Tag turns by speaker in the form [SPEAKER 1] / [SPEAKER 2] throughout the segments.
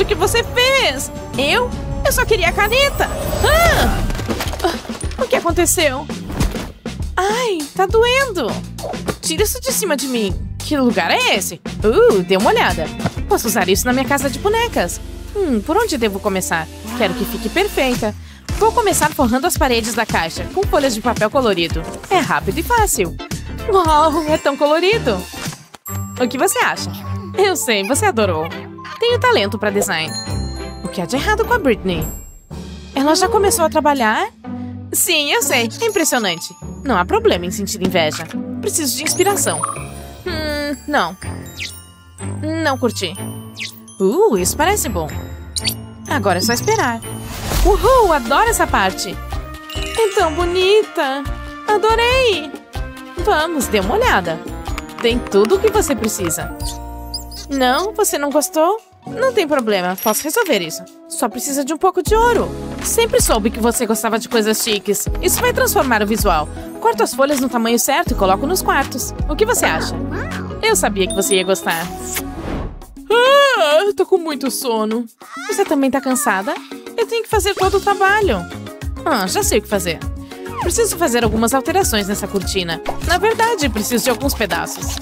[SPEAKER 1] O que você fez! Eu? Eu só queria a caneta! Ah! O que aconteceu? Ai, tá doendo! Tira isso de cima de mim! Que lugar é esse? Uh, dê uma olhada! Posso usar isso na minha casa de bonecas. Hum, por onde devo começar? Quero que fique perfeita. Vou começar forrando as paredes da caixa com folhas de papel colorido. É rápido e fácil. Uau, é tão colorido! O que você acha? Eu sei, você adorou. Tenho talento para design. O que há de errado com a Britney? Ela já começou a trabalhar? Sim, eu sei. É impressionante. Não há problema em sentir inveja. Preciso de inspiração. Hum, não. Não curti. Uh, isso parece bom. Agora é só esperar. Uhul, adoro essa parte. É tão bonita. Adorei. Vamos, dê uma olhada. Tem tudo o que você precisa. Não, você não gostou? Não tem problema, posso resolver isso. Só precisa de um pouco de ouro. Sempre soube que você gostava de coisas chiques. Isso vai transformar o visual. Corto as folhas no tamanho certo e coloco nos quartos. O que você acha? Eu sabia que você ia gostar. Ah, tô com muito sono. Você também tá cansada? Eu tenho que fazer todo o trabalho. Ah, já sei o que fazer. Preciso fazer algumas alterações nessa cortina. Na verdade, preciso de alguns pedaços.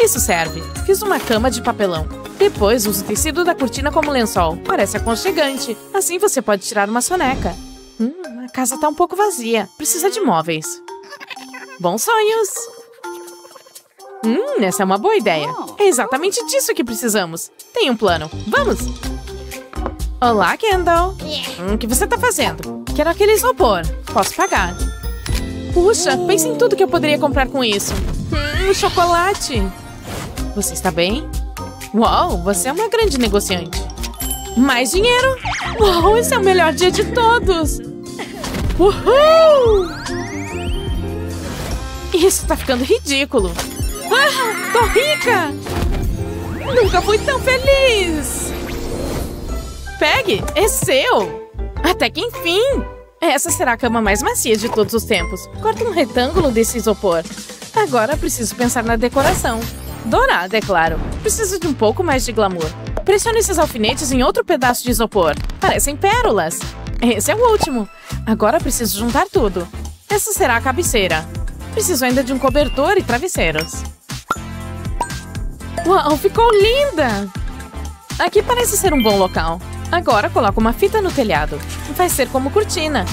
[SPEAKER 1] Isso serve. Fiz uma cama de papelão. Depois, uso o tecido da cortina como lençol. Parece aconchegante. Assim você pode tirar uma soneca. Hum, a casa tá um pouco vazia. Precisa de móveis. Bons sonhos! Hum, essa é uma boa ideia. É exatamente disso que precisamos. Tem um plano. Vamos! Olá, Kendall. Hum, o que você tá fazendo? Quero aquele isopor. Posso pagar. Puxa, pense em tudo que eu poderia comprar com isso. Hum, chocolate. Você está bem? Uau, você é uma grande negociante. Mais dinheiro? Uau, esse é o melhor dia de todos! Uhul! Isso tá ficando ridículo. Ah, tô rica! Nunca fui tão feliz! Pegue, é seu! Até que enfim! Essa será a cama mais macia de todos os tempos. Corta um retângulo desse isopor. Agora preciso pensar na decoração. Dourada, é claro. Preciso de um pouco mais de glamour. Pressione esses alfinetes em outro pedaço de isopor. Parecem pérolas. Esse é o último. Agora preciso juntar tudo. Essa será a cabeceira. Preciso ainda de um cobertor e travesseiros. Uau, ficou linda! Aqui parece ser um bom local. Agora coloco uma fita no telhado. Vai ser como cortina.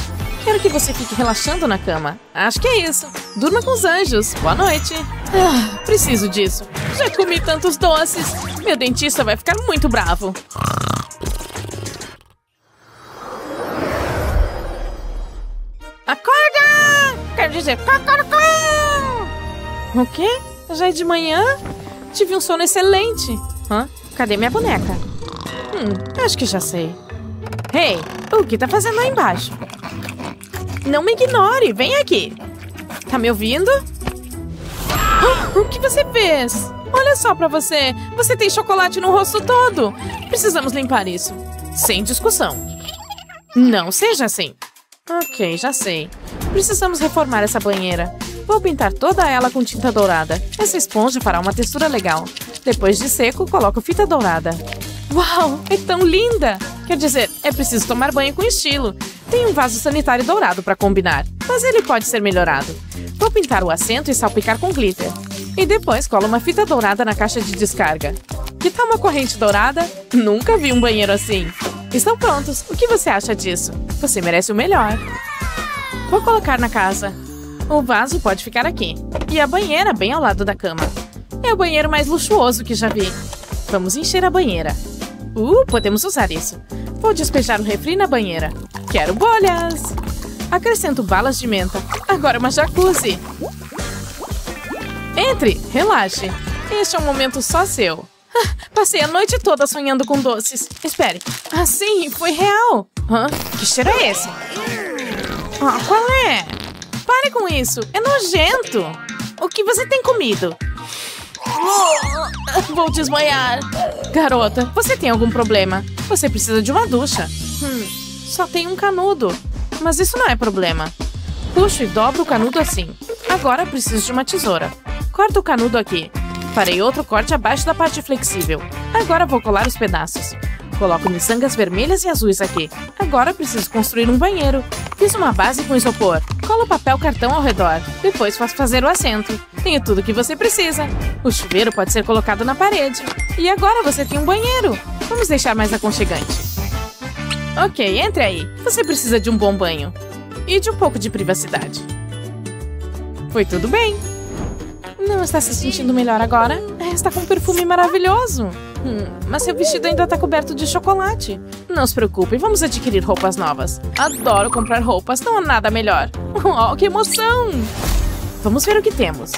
[SPEAKER 1] Quero que você fique relaxando na cama. Acho que é isso. Durma com os anjos. Boa noite. Ah, preciso disso. Já comi tantos doces. Meu dentista vai ficar muito bravo. Acorda! Quero dizer! O quê? Já é de manhã? Tive um sono excelente. Hã? Cadê minha boneca? Hum, acho que já sei. Hey, o que tá fazendo lá embaixo? Não me ignore, vem aqui. Tá me ouvindo? Ah, o que você fez? Olha só pra você. Você tem chocolate no rosto todo. Precisamos limpar isso. Sem discussão. Não seja assim. Ok, já sei. Precisamos reformar essa banheira. Vou pintar toda ela com tinta dourada. Essa esponja fará uma textura legal. Depois de seco, coloco fita dourada. Uau, é tão linda! Quer dizer, é preciso tomar banho com estilo. Tem um vaso sanitário dourado para combinar, mas ele pode ser melhorado. Vou pintar o assento e salpicar com glitter. E depois colo uma fita dourada na caixa de descarga. Que tal uma corrente dourada? Nunca vi um banheiro assim. Estão prontos. O que você acha disso? Você merece o melhor. Vou colocar na casa. O vaso pode ficar aqui. E a banheira bem ao lado da cama. É o banheiro mais luxuoso que já vi. Vamos encher a banheira. Uh, podemos usar isso. Vou despejar um refri na banheira. Quero bolhas! Acrescento balas de menta. Agora uma jacuzzi. Entre, relaxe. Este é um momento só seu. Ah, passei a noite toda sonhando com doces. Espere. Ah, sim, foi real. Hã? Que cheiro é esse? Ah, qual é? Pare com isso. É nojento. O que você tem comido? Vou desmaiar. Garota, você tem algum problema? Você precisa de uma ducha. Hum, só tem um canudo. Mas isso não é problema. Puxo e dobro o canudo assim. Agora preciso de uma tesoura. Corto o canudo aqui. Farei outro corte abaixo da parte flexível. Agora vou colar os pedaços. Coloco miçangas vermelhas e azuis aqui. Agora preciso construir um banheiro. Fiz uma base com isopor. Colo papel cartão ao redor. Depois faço fazer o assento. Tenho tudo o que você precisa. O chuveiro pode ser colocado na parede. E agora você tem um banheiro. Vamos deixar mais aconchegante. Ok, entre aí. Você precisa de um bom banho. E de um pouco de privacidade. Foi tudo bem. Não está se sentindo melhor agora? Está com um perfume maravilhoso. Hum, mas seu vestido ainda está coberto de chocolate. Não se preocupe, vamos adquirir roupas novas. Adoro comprar roupas, não há nada melhor. Oh, que emoção! Vamos ver o que temos.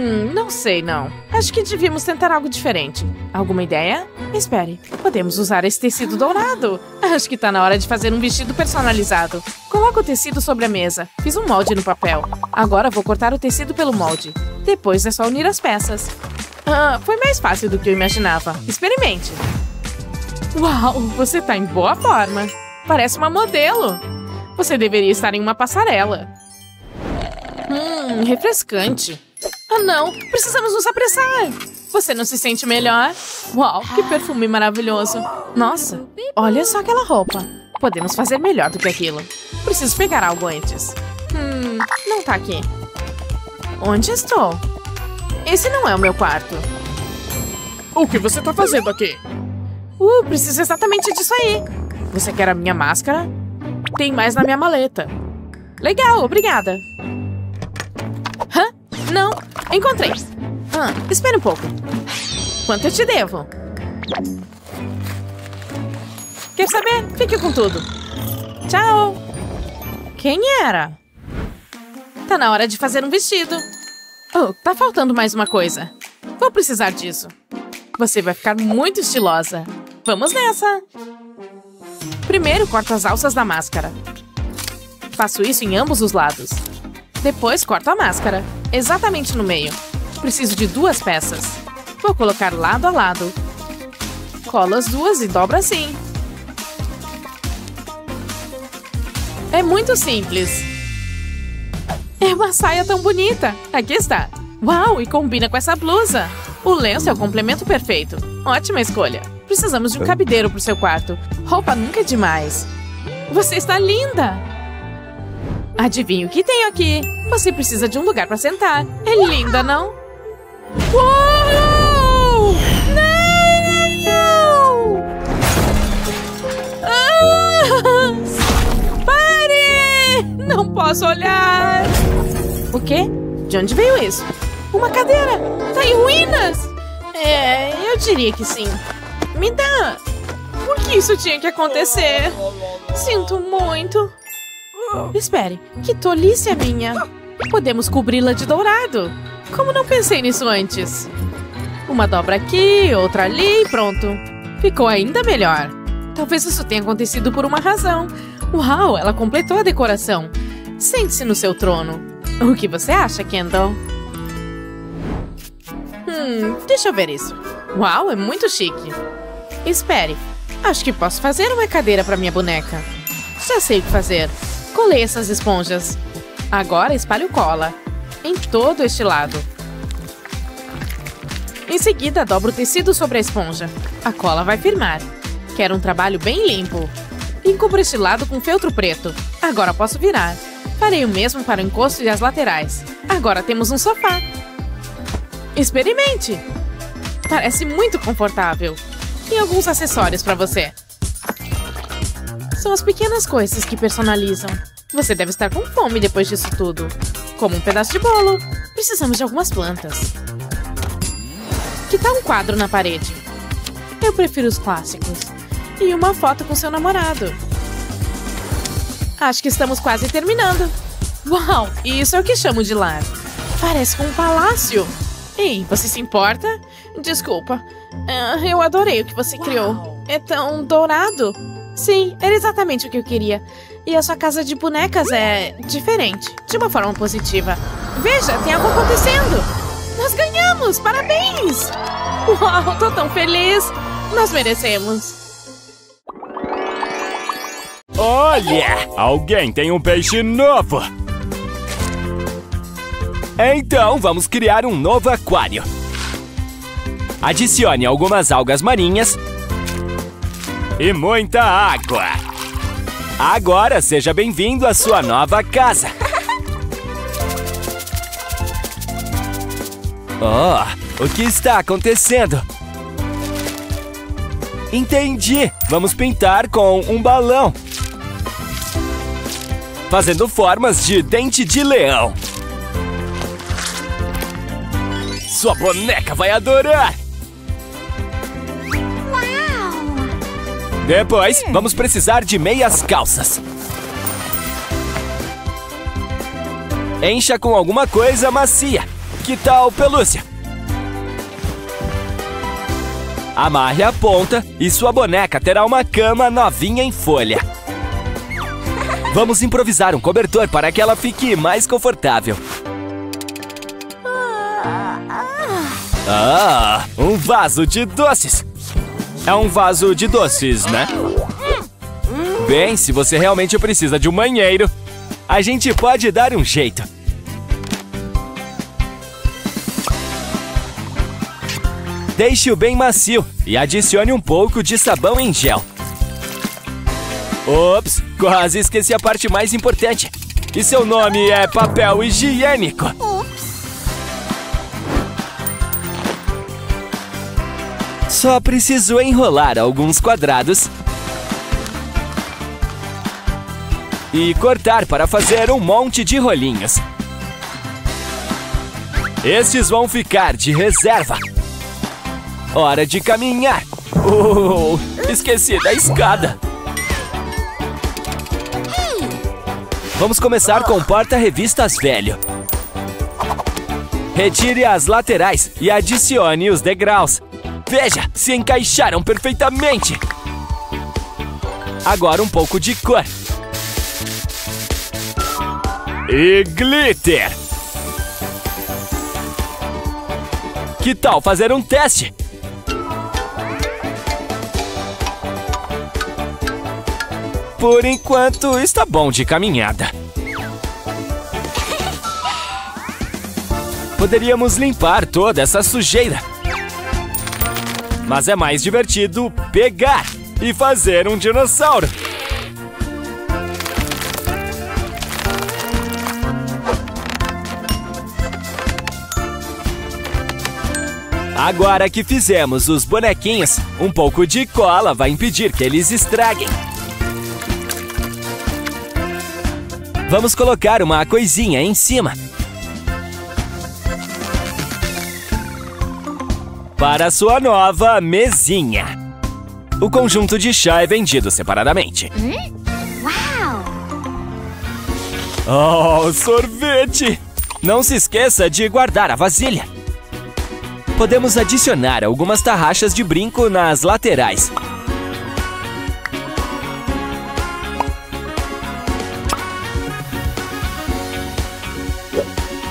[SPEAKER 1] Hum, não sei não. Acho que devíamos tentar algo diferente. Alguma ideia? Espere, podemos usar esse tecido dourado. Acho que tá na hora de fazer um vestido personalizado. Coloca o tecido sobre a mesa. Fiz um molde no papel. Agora vou cortar o tecido pelo molde. Depois é só unir as peças. Ah, foi mais fácil do que eu imaginava. Experimente. Uau, você tá em boa forma. Parece uma modelo. Você deveria estar em uma passarela. Hum, refrescante. Ah, não! Precisamos nos apressar! Você não se sente melhor? Uau, que perfume maravilhoso! Nossa, olha só aquela roupa. Podemos fazer melhor do que aquilo. Preciso pegar algo antes. Hum, não tá aqui. Onde estou? Esse não é o meu quarto.
[SPEAKER 2] O que você tá fazendo aqui?
[SPEAKER 1] Uh, preciso exatamente disso aí. Você quer a minha máscara? Tem mais na minha maleta. Legal, obrigada. Hã? Não, encontrei. Ah, espere um pouco. Quanto eu te devo? Quer saber? Fique com tudo. Tchau. Quem era? Tá na hora de fazer um vestido. Oh, tá faltando mais uma coisa. Vou precisar disso. Você vai ficar muito estilosa. Vamos nessa! Primeiro, corto as alças da máscara. Faço isso em ambos os lados. Depois, corto a máscara, exatamente no meio. Preciso de duas peças. Vou colocar lado a lado. Colo as duas e dobro assim. É muito simples. É uma saia tão bonita. Aqui está. Uau, e combina com essa blusa. O lenço é o complemento perfeito. Ótima escolha. Precisamos de um cabideiro para o seu quarto. Roupa nunca é demais. Você está linda! Adivinha o que tenho aqui? Você precisa de um lugar para sentar. É linda, não? Uou! Não! Ah! Pare! Não posso olhar! O quê? De onde veio isso? Uma cadeira! Tá em ruínas! É, eu diria que sim. Me dá! Por que isso tinha que acontecer? Sinto muito. Espere, que tolice é minha! Podemos cobri-la de dourado. Como não pensei nisso antes? Uma dobra aqui, outra ali e pronto. Ficou ainda melhor. Talvez isso tenha acontecido por uma razão. Uau, ela completou a decoração. Sente-se no seu trono. O que você acha, Kendall? Hum, deixa eu ver isso. Uau, é muito chique. Espere, acho que posso fazer uma cadeira para minha boneca. Já sei o que fazer. Colei essas esponjas. Agora espalho cola em todo este lado. Em seguida, dobro o tecido sobre a esponja. A cola vai firmar. Quero um trabalho bem limpo. Encubro este lado com feltro preto. Agora posso virar. Farei o mesmo para o encosto e as laterais. Agora temos um sofá. Experimente! Parece muito confortável. E alguns acessórios para você. São as pequenas coisas que personalizam. Você deve estar com fome depois disso tudo. Como um pedaço de bolo. Precisamos de algumas plantas. Que tal um quadro na parede? Eu prefiro os clássicos. E uma foto com seu namorado. Acho que estamos quase terminando. Uau, isso é o que chamo de lar. Parece com um palácio. Ei, você se importa? Desculpa. Uh, eu adorei o que você criou. É tão dourado. Sim, era exatamente o que eu queria. E a sua casa de bonecas é diferente, de uma forma positiva. Veja, tem algo acontecendo! Nós ganhamos! Parabéns! Uau, tô tão feliz! Nós merecemos!
[SPEAKER 2] Olha! Alguém tem um peixe novo!
[SPEAKER 3] Então, vamos criar um novo aquário. Adicione algumas algas marinhas e muita água. Agora seja bem-vindo à sua nova casa. Oh, o que está acontecendo? Entendi! Vamos pintar com um balão. Fazendo formas de dente de leão. Sua boneca vai adorar! Depois, vamos precisar de meias calças. Encha com alguma coisa macia. Que tal pelúcia? Amarre a ponta e sua boneca terá uma cama novinha em folha. Vamos improvisar um cobertor para que ela fique mais confortável. Ah, um vaso de doces. É um vaso de doces, né? Bem, se você realmente precisa de um banheiro, a gente pode dar um jeito. Deixe-o bem macio e adicione um pouco de sabão em gel. Ops, quase esqueci a parte mais importante. E seu nome é papel higiênico. Só preciso enrolar alguns quadrados e cortar para fazer um monte de rolinhos. Estes vão ficar de reserva. Hora de caminhar. Oh, esqueci da escada. Vamos começar com porta-revistas velho. Retire as laterais e adicione os degraus. Veja, se encaixaram perfeitamente. Agora um pouco de cor. E glitter. Que tal fazer um teste? Por enquanto, está bom de caminhada. Poderíamos limpar toda essa sujeira. Mas é mais divertido pegar e fazer um dinossauro. Agora que fizemos os bonequinhos, um pouco de cola vai impedir que eles estraguem. Vamos colocar uma coisinha em cima. Para sua nova mesinha. O conjunto de chá é vendido separadamente. Oh, sorvete! Não se esqueça de guardar a vasilha. Podemos adicionar algumas tarraxas de brinco nas laterais.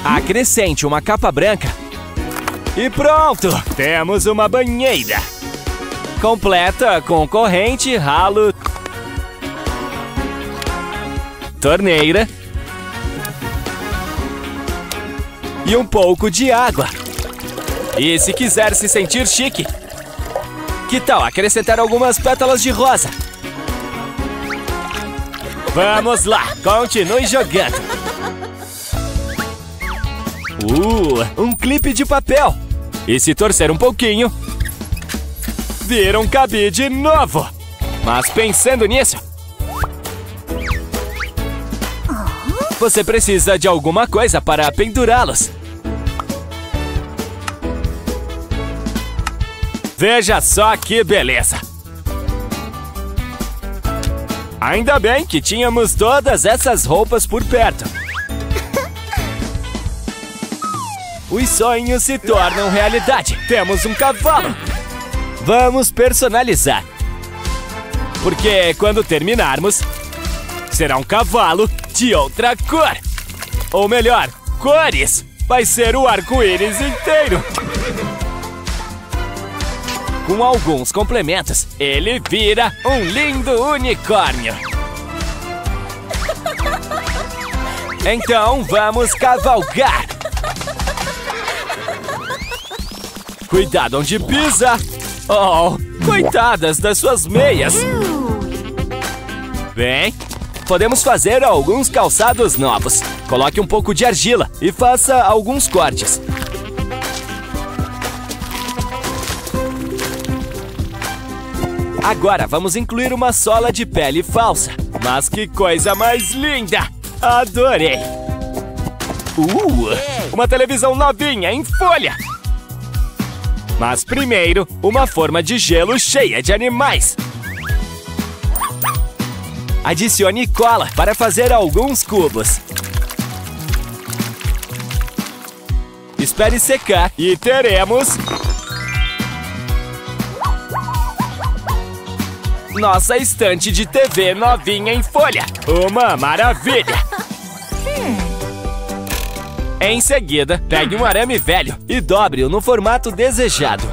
[SPEAKER 3] Acrescente uma capa branca. E pronto! Temos uma banheira. Completa com corrente, ralo, torneira e um pouco de água. E se quiser se sentir chique, que tal acrescentar algumas pétalas de rosa? Vamos lá, continue jogando. Uh, um clipe de papel. E se torcer um pouquinho, vira um cabide novo. Mas pensando nisso, você precisa de alguma coisa para pendurá-los. Veja só que beleza! Ainda bem que tínhamos todas essas roupas por perto. Os sonhos se tornam realidade. Temos um cavalo. Vamos personalizar. Porque quando terminarmos, será um cavalo de outra cor. Ou melhor, cores. Vai ser o arco-íris inteiro. Com alguns complementos, ele vira um lindo unicórnio. Então vamos cavalgar! Cuidado onde pisa! Oh, coitadas das suas meias! Bem, podemos fazer alguns calçados novos. Coloque um pouco de argila e faça alguns cortes. Agora vamos incluir uma sola de pele falsa. Mas que coisa mais linda! Adorei! Uh, uma televisão novinha em folha! Mas primeiro, uma forma de gelo cheia de animais. Adicione cola para fazer alguns cubos. Espere secar e teremos... Nossa estante de TV novinha em folha. Uma maravilha! Em seguida, pegue um arame velho e dobre-o no formato desejado.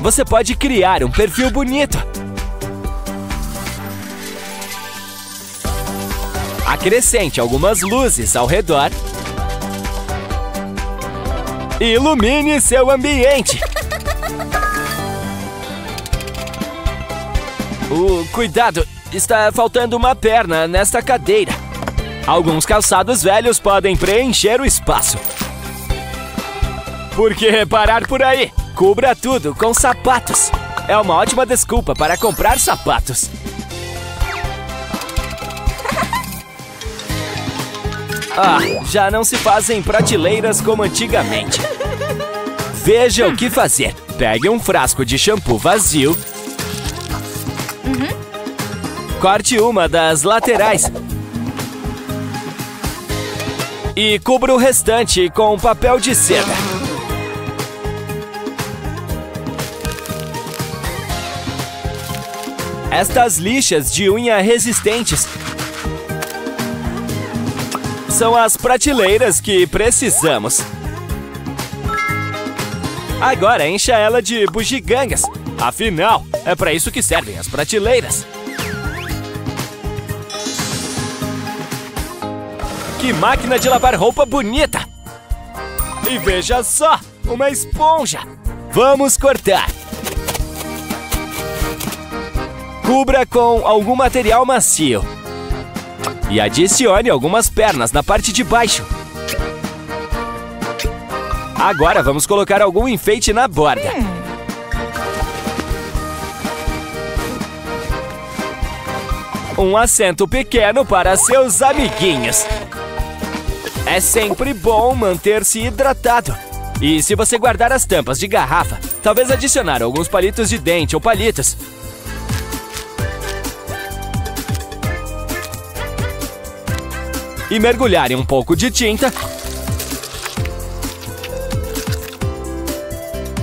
[SPEAKER 3] Você pode criar um perfil bonito. Acrescente algumas luzes ao redor. Ilumine seu ambiente. Uh, cuidado, está faltando uma perna nesta cadeira. Alguns calçados velhos podem preencher o espaço. Por que reparar por aí? Cubra tudo com sapatos. É uma ótima desculpa para comprar sapatos. Ah, já não se fazem prateleiras como antigamente. Veja o que fazer. Pegue um frasco de shampoo vazio Corte uma das laterais. E cubra o restante com papel de seda. Estas lixas de unha resistentes são as prateleiras que precisamos. Agora encha ela de bugigangas. Afinal, é para isso que servem as prateleiras. Que máquina de lavar roupa bonita! E veja só, uma esponja! Vamos cortar! Cubra com algum material macio. E adicione algumas pernas na parte de baixo. Agora vamos colocar algum enfeite na borda. Um assento pequeno para seus amiguinhos. É sempre bom manter-se hidratado. E se você guardar as tampas de garrafa, talvez adicionar alguns palitos de dente ou palitos. E mergulhar em um pouco de tinta.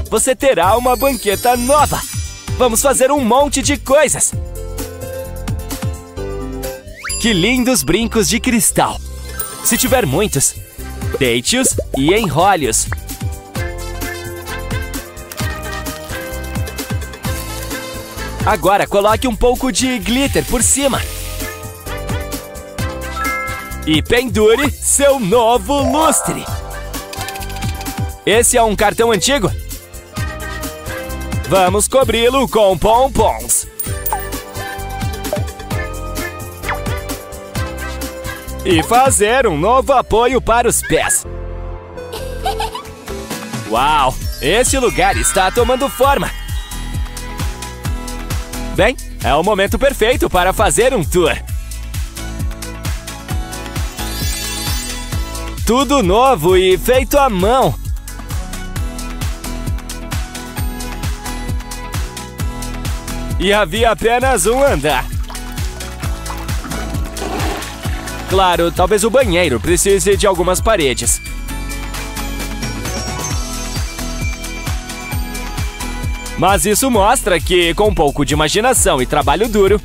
[SPEAKER 3] Você terá uma banqueta nova. Vamos fazer um monte de coisas. Que lindos brincos de cristal. Se tiver muitos, deite-os e enrole-os. Agora coloque um pouco de glitter por cima. E pendure seu novo lustre. Esse é um cartão antigo? Vamos cobri-lo com pompons. E fazer um novo apoio para os pés. Uau! Esse lugar está tomando forma! Bem, é o momento perfeito para fazer um tour. Tudo novo e feito à mão. E havia apenas um andar. Claro, talvez o banheiro precise de algumas paredes. Mas isso mostra que, com um pouco de imaginação e trabalho duro,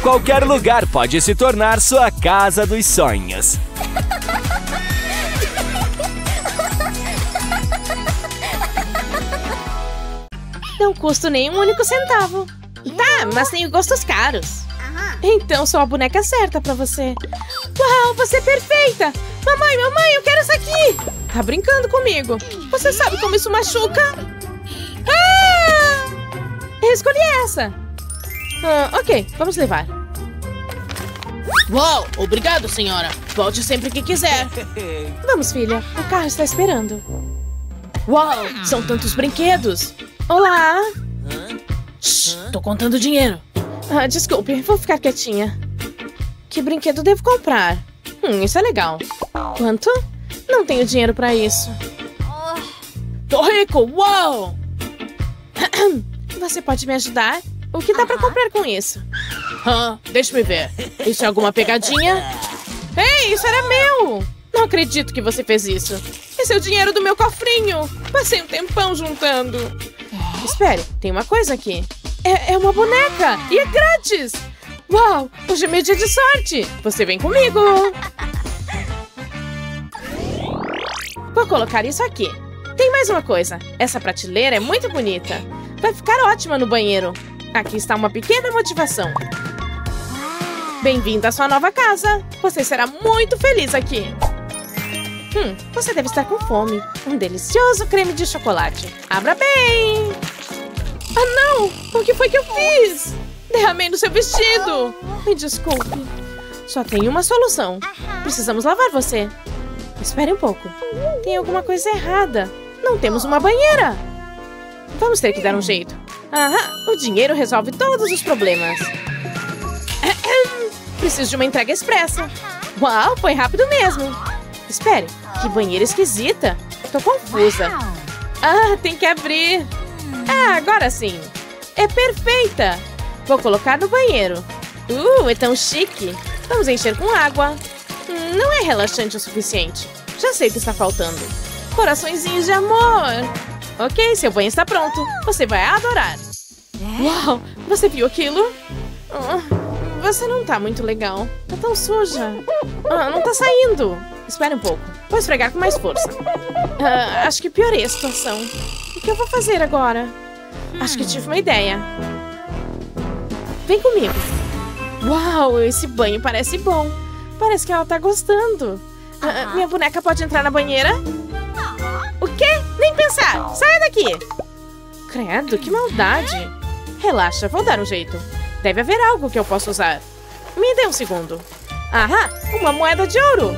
[SPEAKER 3] qualquer lugar pode se tornar sua casa dos sonhos.
[SPEAKER 1] Não custa nem um único centavo. Tá, mas tenho gostos caros. Então sou a boneca certa pra você. Uau, você é perfeita! Mamãe, mamãe, eu quero essa aqui! Tá brincando comigo? Você sabe como isso machuca? Ah! Eu escolhi essa! Ah, ok, vamos levar.
[SPEAKER 2] Uau, obrigado, senhora. Volte sempre que quiser.
[SPEAKER 1] Vamos, filha. O carro está esperando.
[SPEAKER 2] Uau, são tantos brinquedos.
[SPEAKER 1] Olá!
[SPEAKER 2] Shh, tô contando dinheiro.
[SPEAKER 1] Ah, desculpe, vou ficar quietinha. Que brinquedo devo comprar? Hum, isso é legal. Quanto? Não tenho dinheiro pra isso.
[SPEAKER 2] Tô rico, uau!
[SPEAKER 1] Você pode me ajudar? O que dá pra comprar com isso?
[SPEAKER 2] Hã, deixa me ver. Isso é alguma pegadinha?
[SPEAKER 1] Ei, isso era meu! Não acredito que você fez isso. Esse é o dinheiro do meu cofrinho. Passei um tempão juntando. Espere, tem uma coisa aqui. É, é uma boneca e é grátis. Uau, hoje é meu dia de sorte. Você vem comigo. Vou colocar isso aqui. Tem mais uma coisa. Essa prateleira é muito bonita. Vai ficar ótima no banheiro. Aqui está uma pequena motivação. Bem-vindo à sua nova casa. Você será muito feliz aqui. Hum, você deve estar com fome. Um delicioso creme de chocolate. Abra bem! Ah, não! O que foi que eu fiz? Derramei no seu vestido. Me desculpe. Só tem uma solução. Precisamos lavar você. Espere um pouco. Tem alguma coisa errada. Não temos uma banheira. Vamos ter que dar um jeito. Aham, o dinheiro resolve todos os problemas. Preciso de uma entrega expressa. Uau, foi rápido mesmo. Espere, que banheira esquisita. Tô confusa. Ah, tem que abrir. Ah, agora sim. É perfeita. Vou colocar no banheiro. Uh, é tão chique. Vamos encher com água. Hum, não é relaxante o suficiente. Já sei o que está faltando. Coraçõezinhos de amor. Ok, seu banho está pronto. Você vai adorar. Uau, você viu aquilo? Ah, você não tá muito legal. Tá tão suja. Ah, não tá saindo. Espere um pouco. Vou esfregar com mais força. Ah, acho que piorei a situação. O que eu vou fazer agora? Acho que tive uma ideia. Vem comigo. Uau, esse banho parece bom. Parece que ela tá gostando. Minha boneca pode entrar na banheira? O quê? Nem pensar! Saia daqui! Credo, que maldade! Relaxa, vou dar um jeito. Deve haver algo que eu possa usar. Me dê um segundo. Ahá, uma moeda de ouro!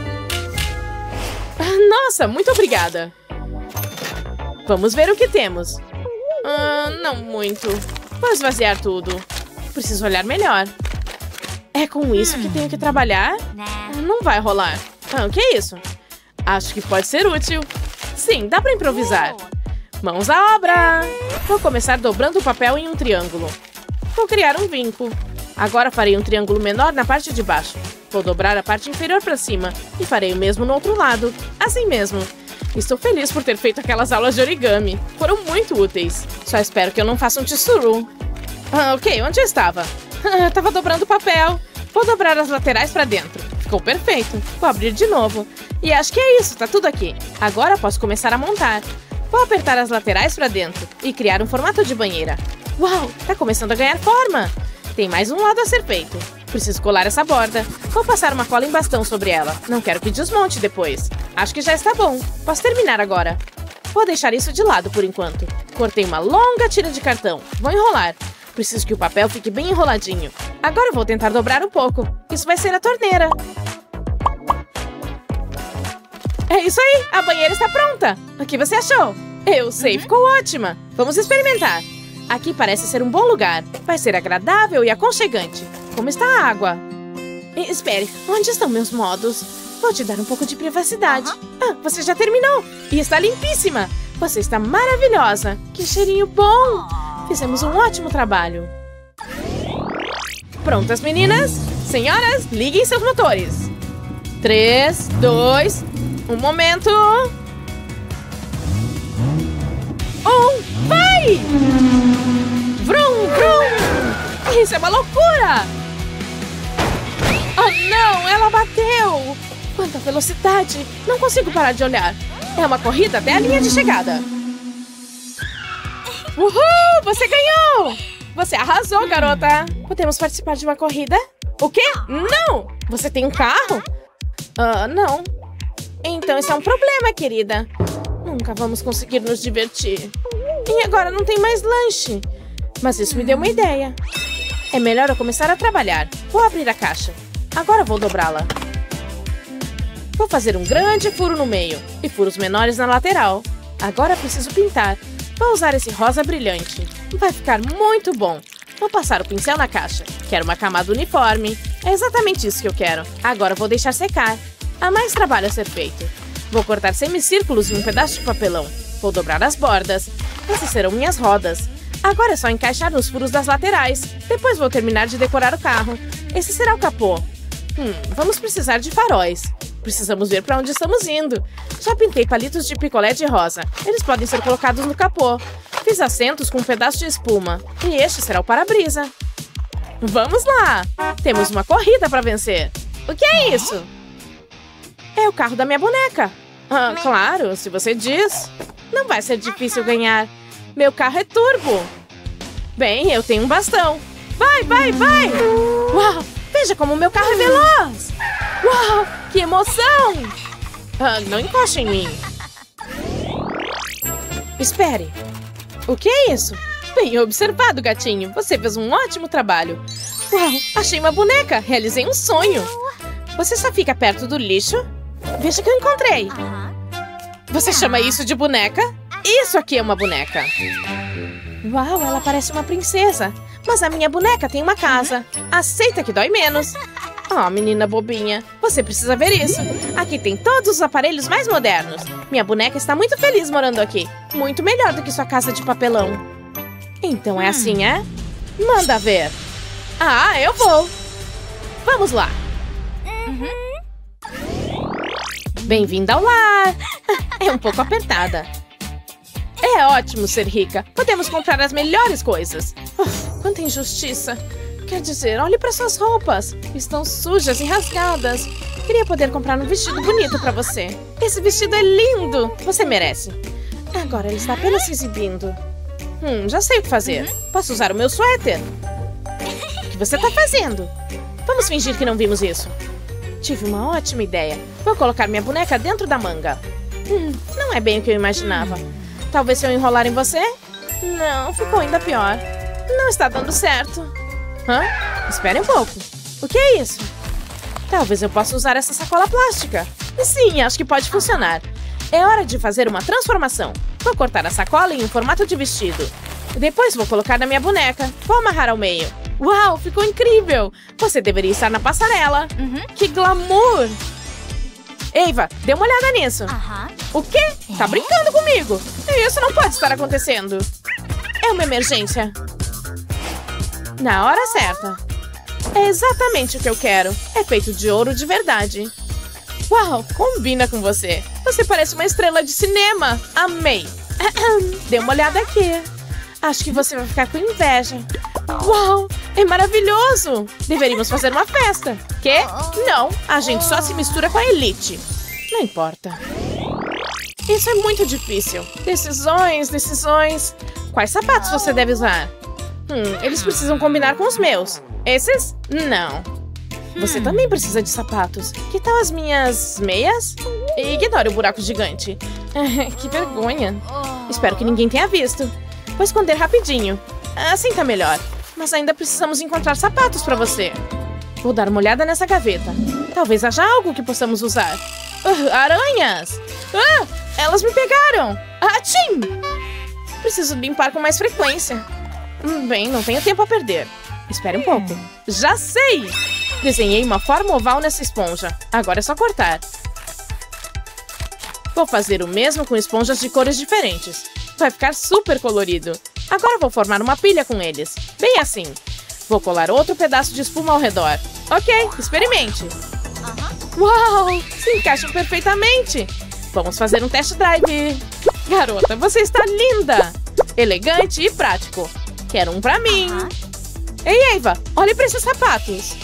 [SPEAKER 1] Ah, Nossa, muito obrigada! Vamos ver o que temos. Ah, não muito. Vou esvaziar tudo. Preciso olhar melhor. É com isso que tenho que trabalhar? Ah, Não vai rolar. Ah, o que é isso? Acho que pode ser útil. Sim, dá pra improvisar. Mãos à obra! Vou começar dobrando o papel em um triângulo. Vou criar um vinco. Agora farei um triângulo menor na parte de baixo. Vou dobrar a parte inferior para cima e farei o mesmo no outro lado. Assim mesmo. Estou feliz por ter feito aquelas aulas de origami. Foram muito úteis. Só espero que eu não faça um tissuru. Ah, ok, onde eu estava? Ah, Tava dobrando papel. Vou dobrar as laterais para dentro. Ficou perfeito. Vou abrir de novo. E acho que é isso, tá tudo aqui. Agora posso começar a montar. Vou apertar as laterais para dentro e criar um formato de banheira. Uau, tá começando a ganhar forma. Tem mais um lado a ser feito. Preciso colar essa borda. Vou passar uma cola em bastão sobre ela. Não quero que desmonte depois. Acho que já está bom. Posso terminar agora. Vou deixar isso de lado por enquanto. Cortei uma longa tira de cartão. Vou enrolar. Preciso que o papel fique bem enroladinho. Agora vou tentar dobrar um pouco. Isso vai ser a torneira. É isso aí! A banheira está pronta! O que você achou? Eu sei, ficou ótima! Vamos experimentar! Aqui parece ser um bom lugar. Vai ser agradável e aconchegante. Como está a água? E- espere, onde estão meus modos? Vou te dar um pouco de privacidade. Ah, você já terminou! E está limpíssima! Você está maravilhosa! Que cheirinho bom! Fizemos um ótimo trabalho. Prontas, meninas? Senhoras, liguem seus motores. Três, dois, um momento. Um, vai! Vrum, vrum! Isso é uma loucura! Oh, não! Ela bateu! Quanta velocidade! Não consigo parar de olhar. É uma corrida até a linha de chegada. Uhul! Você ganhou! Você arrasou, garota! Podemos participar de uma corrida? O quê? Não! Você tem um carro? Ah, não. Então esse é um problema, querida. Nunca vamos conseguir nos divertir. E agora não tem mais lanche. Mas isso me deu uma ideia. É melhor eu começar a trabalhar. Vou abrir a caixa. Agora vou dobrá-la. Vou fazer um grande furo no meio e furos menores na lateral. Agora preciso pintar. Vou usar esse rosa brilhante. Vai ficar muito bom. Vou passar o pincel na caixa. Quero uma camada uniforme. É exatamente isso que eu quero. Agora vou deixar secar. Há mais trabalho a ser feito. Vou cortar semicírculos em um pedaço de papelão. Vou dobrar as bordas. Essas serão minhas rodas. Agora é só encaixar nos furos das laterais. Depois vou terminar de decorar o carro. Esse será o capô. Hum, vamos precisar de faróis. Precisamos ver para onde estamos indo. Já pintei palitos de picolé de rosa. Eles podem ser colocados no capô. Fiz assentos com um pedaço de espuma. E este será o para-brisa. Vamos lá! Temos uma corrida para vencer. O que é isso? É o carro da minha boneca. Ah, claro, se você diz. Não vai ser difícil ganhar. Meu carro é turbo. Bem, eu tenho um bastão. Vai, vai, vai! Uau! Veja como meu carro é veloz! Uau! Que emoção! Ah, não encoste em mim. Espere. O que é isso? Bem observado, gatinho. Você fez um ótimo trabalho. Uau! Achei uma boneca. Realizei um sonho. Você só fica perto do lixo? Veja que eu encontrei. Você chama isso de boneca? Isso aqui é uma boneca. Uau, ela parece uma princesa. Mas a minha boneca tem uma casa. Aceita que dói menos. Oh, menina bobinha, você precisa ver isso. Aqui tem todos os aparelhos mais modernos. Minha boneca está muito feliz morando aqui. Muito melhor do que sua casa de papelão. Então é assim, é? Manda ver. Ah, eu vou. Vamos lá. Bem-vinda ao lar. É um pouco apertada. É ótimo ser rica. Podemos comprar as melhores coisas. Uf, quanta injustiça. Quer dizer, olhe para suas roupas. Estão sujas e rasgadas. Queria poder comprar um vestido bonito para você. Esse vestido é lindo. Você merece. Agora ele está apenas se exibindo. Hum, já sei o que fazer. Posso usar o meu suéter? O que você está fazendo? Vamos fingir que não vimos isso. Tive uma ótima ideia. Vou colocar minha boneca dentro da manga. Hum, não é bem o que eu imaginava. Talvez se eu enrolar em você? Não, ficou ainda pior. Não está dando certo. Hã? Espere um pouco. O que é isso? Talvez eu possa usar essa sacola plástica. Sim, acho que pode funcionar. É hora de fazer uma transformação. Vou cortar a sacola em um formato de vestido. Depois vou colocar na minha boneca. Vou amarrar ao meio. Uau, ficou incrível! Você deveria estar na passarela. Que glamour! Eiva, dê uma olhada nisso. O quê? Tá brincando comigo? Isso não pode estar acontecendo. É uma emergência. Na hora certa. É exatamente o que eu quero. É feito de ouro de verdade. Uau, combina com você. Você parece uma estrela de cinema. Amei. Dê uma olhada aqui. Acho que você vai ficar com inveja. Uau, é maravilhoso. Deveríamos fazer uma festa. Quê? Não, a gente só se mistura com a elite. Não importa. Isso é muito difícil. Decisões, decisões. Quais sapatos você deve usar? Hum, eles precisam combinar com os meus. Esses? Não. Você também precisa de sapatos. Que tal as minhas meias? Ignore o buraco gigante. que vergonha. Espero que ninguém tenha visto. Vou esconder rapidinho. Assim tá melhor. Mas ainda precisamos encontrar sapatos pra você. Vou dar uma olhada nessa gaveta. Talvez haja algo que possamos usar. Uh, aranhas! Ah, elas me pegaram! Atim! Preciso limpar com mais frequência. Bem, não tenho tempo a perder. Espere um pouco. Já sei! Desenhei uma forma oval nessa esponja. Agora é só cortar. Vou fazer o mesmo com esponjas de cores diferentes. Vai ficar super colorido. Agora vou formar uma pilha com eles. Bem assim. Vou colar outro pedaço de espuma ao redor. Ok, experimente. Uau! Se encaixam perfeitamente. Vamos fazer um test drive. Garota, você está linda! Elegante e prático. Quero um pra mim. Ei, Eva, olhe para esses sapatos.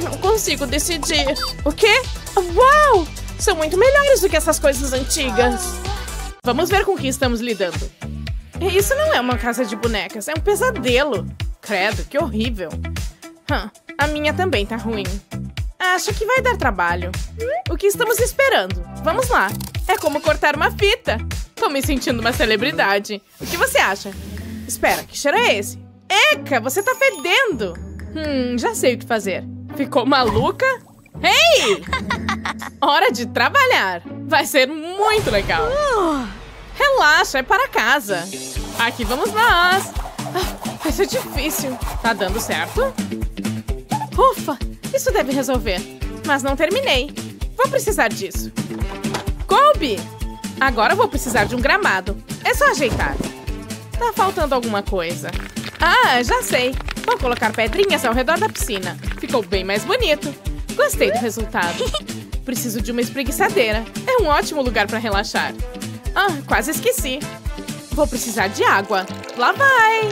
[SPEAKER 1] Não consigo decidir. O quê? Uau! São muito melhores do que essas coisas antigas. Vamos ver com o que estamos lidando. Isso não é uma casa de bonecas, é um pesadelo. Credo, que horrível. A minha também tá ruim. Acho que vai dar trabalho. O que estamos esperando? Vamos lá. É como cortar uma fita. Tô me sentindo uma celebridade. O que você acha? Espera, que cheiro é esse? Eca, você tá fedendo! Hum, já sei o que fazer. Ficou maluca? Ei! Hora de trabalhar. Vai ser muito legal. Relaxa, é para casa. Aqui vamos nós. Ah, vai ser difícil. Tá dando certo? Ufa, isso deve resolver. Mas não terminei. Vou precisar disso. Colby! Agora vou precisar de um gramado. É só ajeitar. Tá faltando alguma coisa. Ah, já sei. Vou colocar pedrinhas ao redor da piscina. Ficou bem mais bonito. Gostei do resultado. Preciso de uma espreguiçadeira. É um ótimo lugar para relaxar. Ah, quase esqueci. Vou precisar de água. Lá vai!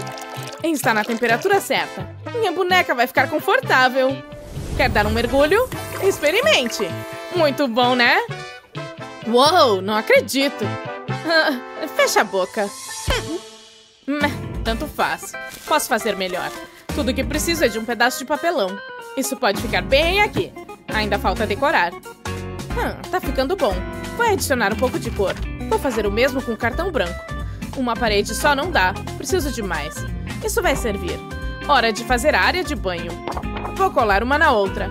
[SPEAKER 1] Está na temperatura certa. Minha boneca vai ficar confortável. Quer dar um mergulho? Experimente. Muito bom, né? Uou, não acredito. Ah, fecha a boca. Tanto faz. Posso fazer melhor. Tudo que preciso é de um pedaço de papelão. Isso pode ficar bem aqui. Ainda falta decorar. Hum, tá ficando bom. Vou adicionar um pouco de cor. Vou fazer o mesmo com cartão branco. Uma parede só não dá. Preciso de mais. Isso vai servir. Hora de fazer a área de banho. Vou colar uma na outra.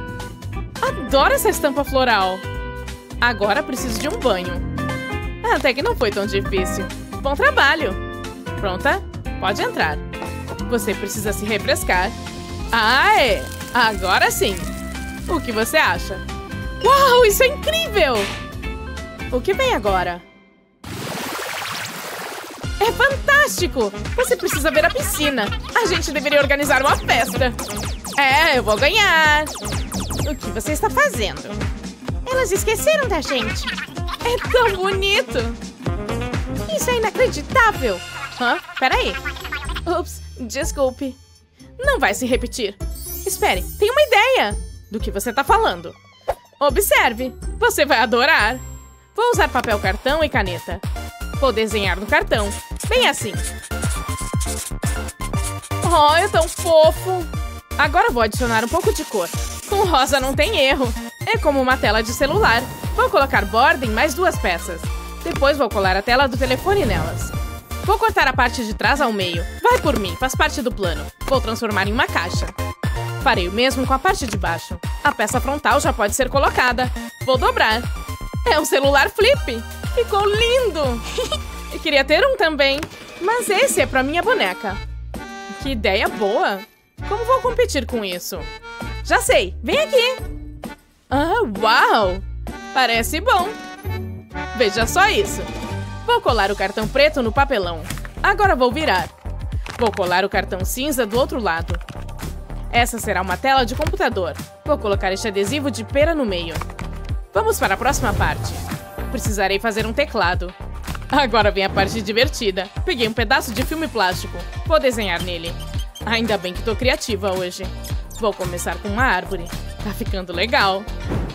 [SPEAKER 1] Adoro essa estampa floral. Agora preciso de um banho. Até que não foi tão difícil. Bom trabalho. Pronta? Pode entrar. Você precisa se refrescar. Ah, é! Agora sim! O que você acha? Uau, isso é incrível! O que vem agora? É fantástico! Você precisa ver a piscina. A gente deveria organizar uma festa. É, eu vou ganhar. O que você está fazendo? Elas esqueceram da gente. É tão bonito. Isso é inacreditável. Hã? Peraí. Ups, desculpe. Não vai se repetir. Espere, tem uma ideia. Do que você está falando. Observe, você vai adorar. Vou usar papel cartão e caneta. Vou desenhar no cartão, bem assim. Oh, é tão fofo. Agora vou adicionar um pouco de cor. Com rosa não tem erro. É como uma tela de celular. Vou colocar borda em mais duas peças. Depois vou colar a tela do telefone nelas. Vou cortar a parte de trás ao meio. Vai por mim, faz parte do plano. Vou transformar em uma caixa. Farei o mesmo com a parte de baixo. A peça frontal já pode ser colocada. Vou dobrar. É um celular flip. Ficou lindo. Eu queria ter um também. Mas esse é pra minha boneca. Que ideia boa. Como vou competir com isso? Já sei. Vem aqui. Ah, uau. Parece bom. Veja só isso. Vou colar o cartão preto no papelão. Agora vou virar. Vou colar o cartão cinza do outro lado. Essa será uma tela de computador. Vou colocar este adesivo de pera no meio. Vamos para a próxima parte. Precisarei fazer um teclado. Agora vem a parte divertida. Peguei um pedaço de filme plástico. Vou desenhar nele. Ainda bem que tô criativa hoje. Vou começar com uma árvore. Tá ficando legal.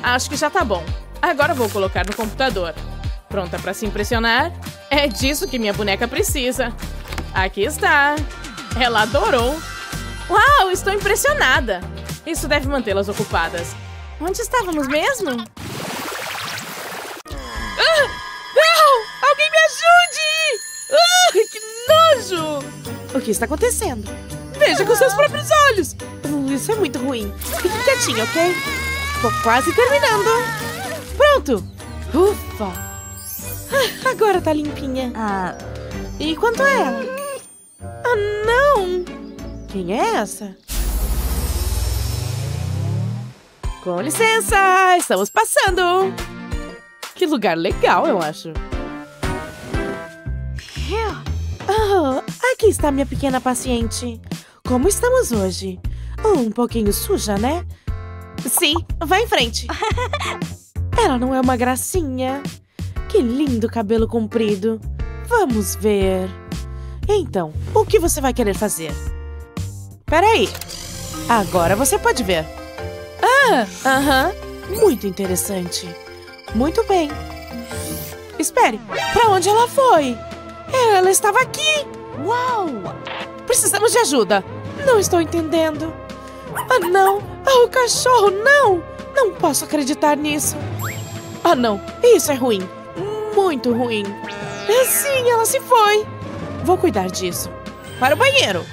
[SPEAKER 1] Acho que já tá bom. Agora vou colocar no computador. Pronta para se impressionar? É disso que minha boneca precisa. Aqui está. Ela adorou. Uau, estou impressionada! Isso deve mantê-las ocupadas. Onde estávamos mesmo? Ah, não! Alguém me ajude! Ah, que nojo! O que está acontecendo? Veja com seus próprios olhos! Uh, isso é muito ruim. Fique quietinho, ok? Estou quase terminando. Pronto! Ufa! Ah, agora tá limpinha. Ah, e quanto é? Ah, não! Quem é essa? Com licença, estamos passando. Que lugar legal, eu acho. Oh, aqui está minha pequena paciente. Como estamos hoje? Oh, um pouquinho suja, né? Sim, vá em frente. Ela não é uma gracinha. Que lindo cabelo comprido. Vamos ver. Então, o que você vai querer fazer? Peraí. Agora você pode ver. Ah, aham. Uh -huh. Muito interessante. Muito bem. Espere. Para onde ela foi? Ela estava aqui. Uau! Precisamos de ajuda. Não estou entendendo. Ah, não. Ah, o cachorro, não. Não posso acreditar nisso. Ah, não. Isso é ruim. Muito ruim. É, sim, ela se foi. Vou cuidar disso. Para o banheiro.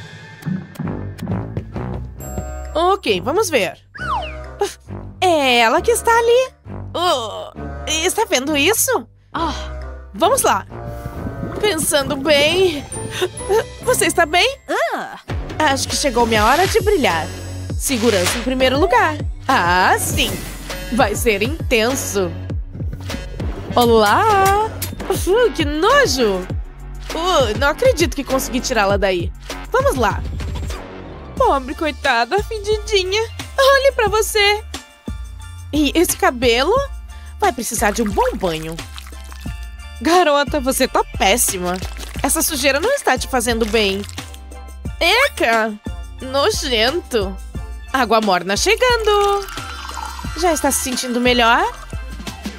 [SPEAKER 1] Ok, vamos ver. É ela que está ali. Uh, está vendo isso? Ah, vamos lá. Pensando bem. Você está bem? Acho que chegou minha hora de brilhar. Segurança em primeiro lugar. Ah, sim. Vai ser intenso. Olá! Uh, que nojo! Uh, não acredito que consegui tirá-la daí. Vamos lá. Pobre coitada, fedidinha. Olhe pra você. E esse cabelo vai precisar de um bom banho. Garota, você tá péssima. Essa sujeira não está te fazendo bem. Eca! Nojento. Água morna chegando. Já está se sentindo melhor?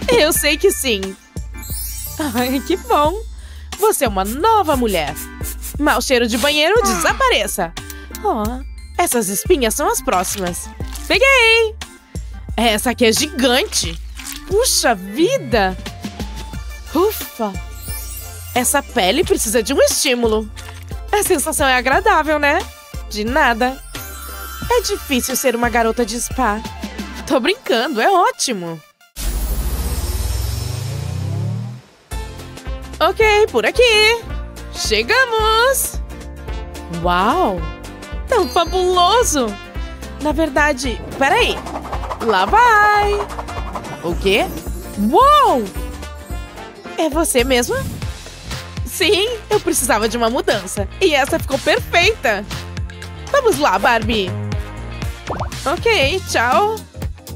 [SPEAKER 1] Eu sei que sim. Ai, que bom. Você é uma nova mulher. Mau cheiro de banheiro, desapareça. Oh, essas espinhas são as próximas. Peguei! Essa aqui é gigante. Puxa vida! Ufa! Essa pele precisa de um estímulo. A sensação é agradável, né? De nada. É difícil ser uma garota de spa. Tô brincando, é ótimo. Ok, por aqui. Chegamos! Uau! Tão fabuloso! Na verdade, peraí. Lá vai! O quê? Uou! É você mesma? Sim, eu precisava de uma mudança. E essa ficou perfeita! Vamos lá, Barbie! Ok, tchau!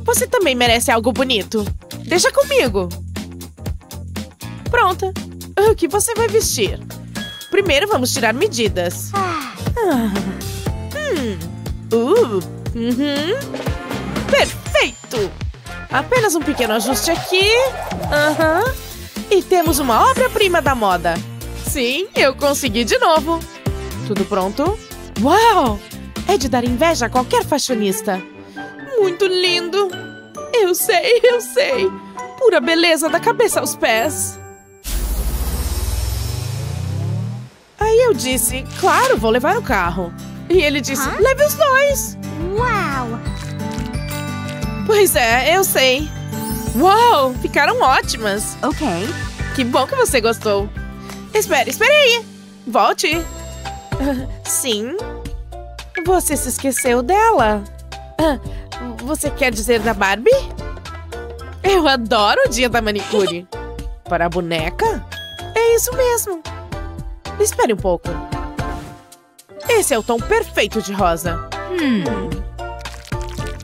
[SPEAKER 1] Você também merece algo bonito. Deixa comigo! Pronta! O que você vai vestir? Primeiro vamos tirar medidas. Ah. Hum. Uh. Uhum. Perfeito! Apenas um pequeno ajuste aqui. Aham. Uhum. E temos uma obra-prima da moda. Sim, eu consegui de novo. Tudo pronto? Uau! É de dar inveja a qualquer fashionista. Muito lindo! Eu sei, eu sei. Pura beleza da cabeça aos pés. Aí eu disse, claro, vou levar o carro. E ele disse, Hã? leve os dois.
[SPEAKER 4] Uau!
[SPEAKER 1] Pois é, eu sei. Uau, ficaram ótimas.
[SPEAKER 4] Ok.
[SPEAKER 1] Que bom que você gostou. Espere, espere aí. Volte. sim. Você se esqueceu dela. você quer dizer da Barbie? Eu adoro o dia da manicure. Para a boneca? É isso mesmo. Espere um pouco. Esse é o tom perfeito de rosa. Hum.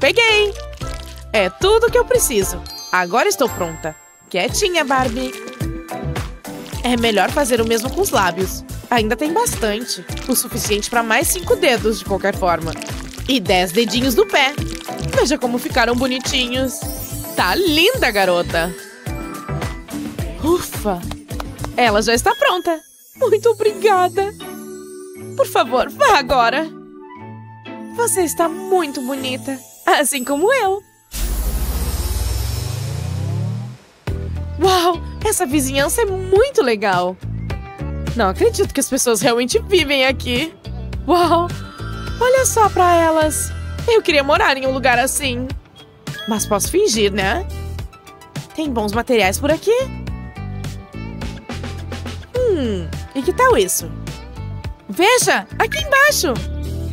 [SPEAKER 1] Peguei! É tudo que eu preciso. Agora estou pronta. Quietinha, Barbie. É melhor fazer o mesmo com os lábios. Ainda tem bastante. O suficiente para mais cinco dedos, de qualquer forma. E dez dedinhos do pé. Veja como ficaram bonitinhos. Tá linda, garota. Ufa! Ela já está pronta. Muito obrigada. Por favor, vá agora. Você está muito bonita, assim como eu. Uau, essa vizinhança é muito legal. Não acredito que as pessoas realmente vivem aqui. Uau, olha só para elas. Eu queria morar em um lugar assim. Mas posso fingir, né? Tem bons materiais por aqui? Hum, e que tal isso? Veja, aqui embaixo!